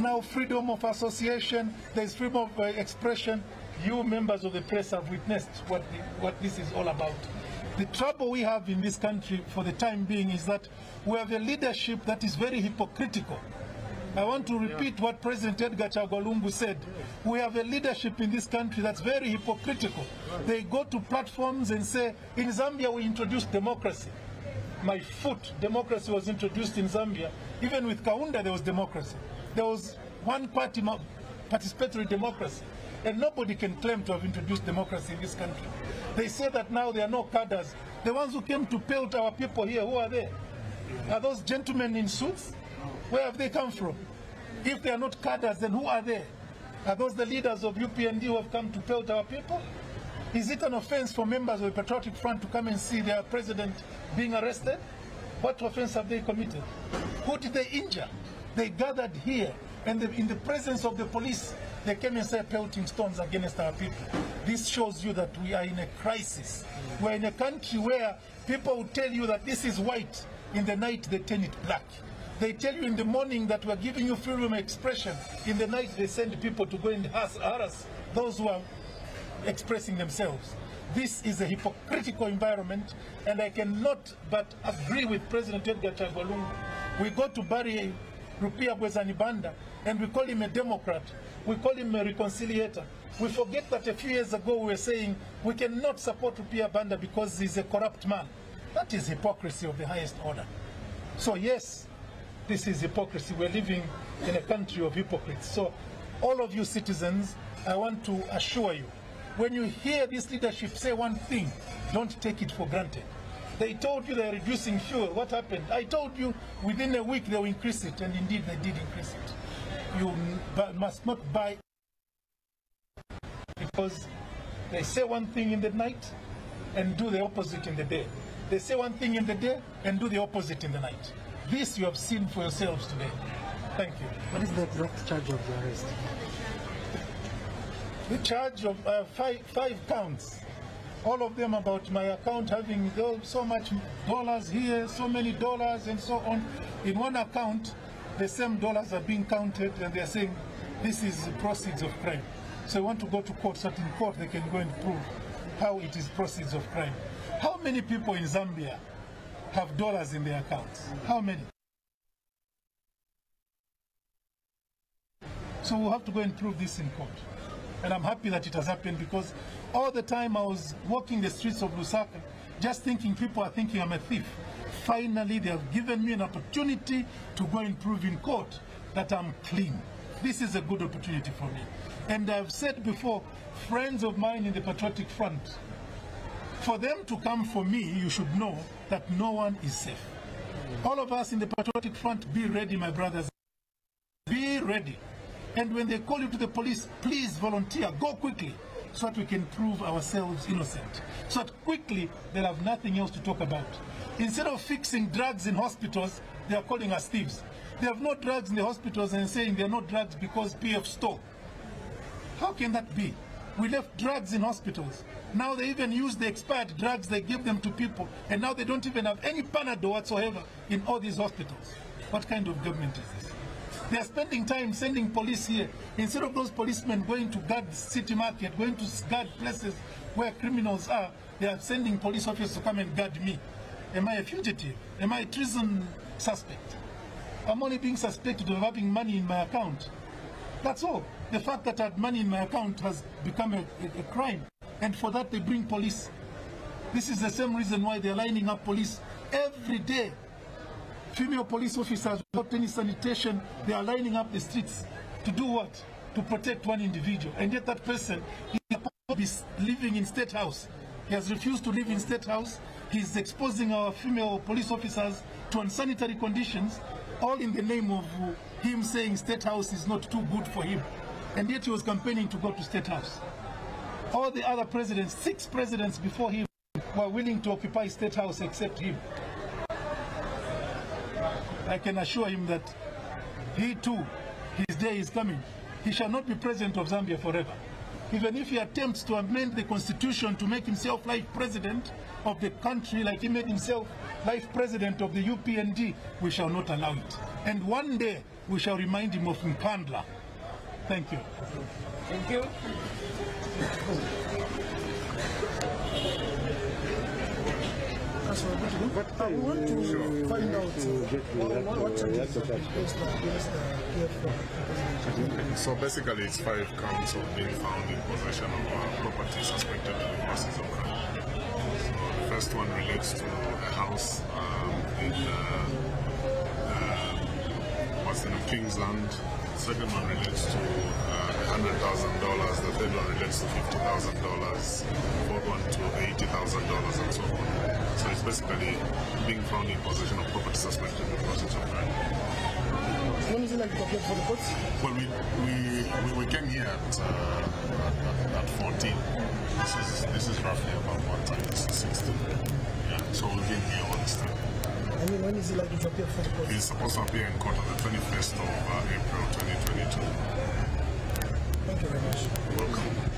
now freedom of association, there's freedom of uh, expression. You members of the press have witnessed what, the, what this is all about. The trouble we have in this country for the time being is that we have a leadership that is very hypocritical. I want to repeat what President Edgar Chagwa Lungu said. We have a leadership in this country that's very hypocritical. They go to platforms and say, in Zambia we introduced democracy. My foot, democracy was introduced in Zambia. Even with Kaunda there was democracy. There was one party participatory democracy. And nobody can claim to have introduced democracy in this country. They say that now there are no cadres. The ones who came to pelt our people here, who are they? Are those gentlemen in suits? Where have they come from? If they are not cadres, then who are they? Are those the leaders of UPND who have come to pelt our people? Is it an offense for members of the Patriotic Front to come and see their president being arrested? What offense have they committed? Who did they injure? They gathered here, and in the presence of the police, they came and started pelting stones against our people. This shows you that we are in a crisis. We're in a country where people will tell you that this is white. In the night, they turn it black. They tell you in the morning that we're giving you freedom of expression. In the night, they send people to go and harass those who are expressing themselves. This is a hypocritical environment, and I cannot but agree with President Edgar Chagwa Lungu. We go to bury Rupiah Bwezani Banda, and we call him a Democrat. We call him a reconciliator. We forget that a few years ago we were saying we cannot support Rupiah Banda because he's a corrupt man. That is hypocrisy of the highest order. So yes, this is hypocrisy. We're living in a country of hypocrites. So all of you citizens, I want to assure you, when you hear this leadership say one thing, don't take it for granted. They told you they're reducing fuel. What happened? I told you within a week they'll increase it, and indeed they did increase it. You must not buy because they say one thing in the night and do the opposite in the day. They say one thing in the day and do the opposite in the night. This you have seen for yourselves today. Thank you. What is the exact charge of the arrest? The charge of uh, five, five counts, all of them about my account having oh, so much dollars here, so many dollars, and so on. In one account, the same dollars are being counted, and they're saying this is proceeds of crime. So I want to go to court, so in court they can go and prove how it is proceeds of crime. How many people in Zambia have dollars in their accounts? How many? So we'll have to go and prove this in court. And I'm happy that it has happened because all the time I was walking the streets of Lusaka, just thinking people are thinking I'm a thief. Finally, they have given me an opportunity to go and prove in court that I'm clean. This is a good opportunity for me. And I've said before, friends of mine in the Patriotic Front, for them to come for me, you should know that no one is safe. All of us in the Patriotic Front, be ready, my brothers. Be ready. And when they call you to the police, please volunteer, go quickly, so that we can prove ourselves innocent. So that quickly they'll have nothing else to talk about. Instead of fixing drugs in hospitals, they are calling us thieves. They have no drugs in the hospitals and saying they're not drugs because PF stole. How can that be? We left drugs in hospitals. Now they even use the expired drugs they give them to people, and now they don't even have any Panadol whatsoever in all these hospitals. What kind of government is this? They are spending time sending police here. Instead of those policemen going to guard the city market, going to guard places where criminals are, they are sending police officers to come and guard me. Am I a fugitive? Am I a treason suspect? I'm only being suspected of having money in my account. That's all. The fact that I had money in my account has become a, a, a crime. And for that, they bring police. This is the same reason why they're lining up police every day. Female police officers without any sanitation, they are lining up the streets to do what? To protect one individual. And yet that person is living in State House. He has refused to live in State House. He's exposing our female police officers to unsanitary conditions, all in the name of him saying State House is not too good for him. And yet he was campaigning to go to State House. All the other presidents, six presidents before him, were willing to occupy State House except him. I can assure him that he too, his day is coming. He shall not be president of Zambia forever. Even if he attempts to amend the constitution to make himself life president of the country, like he made himself life president of the UPND, we shall not allow it. And one day, we shall remind him of Nkandla. Thank you. Thank you. But I want to find out. So basically, it's five counts of being found in possession of uh, property suspected to be masses of crime. So the first one relates to a house um, in uh, uh, what's the name, Kingsland. The second one relates to uh, hundred thousand dollars. The third one relates to fifty thousand dollars. Fourth one to eighty thousand dollars, and so on. So it's basically being found in possession of property suspected to be masses of crime. When is it like to appear for the courts? Well, we we, we, came here at, uh, at, at 14. This is this is roughly about what time? This is 16. Yeah. So we've been here all this time. I mean, when is it like to appear for the courts? He's supposed to appear in court on the 21st of uh, April 2022. Thank you very much. Welcome.